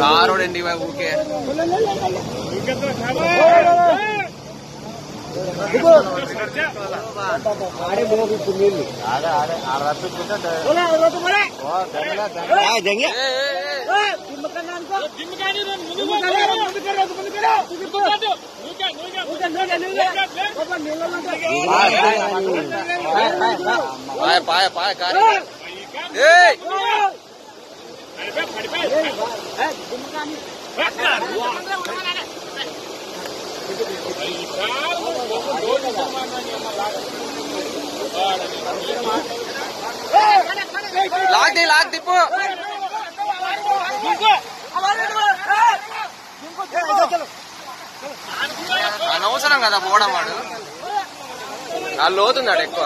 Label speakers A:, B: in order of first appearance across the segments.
A: కారోడండి ఊకే పాయ పాయ పాయ కారి ఏయ్ లాగ్ లాగ్ తిప్పు అనవసరం కదా పోవడం వాడు. ఆ లోతున్నాడు ఎక్కువ.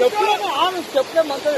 B: చెప్పులేము చెప్పులే మంత్రి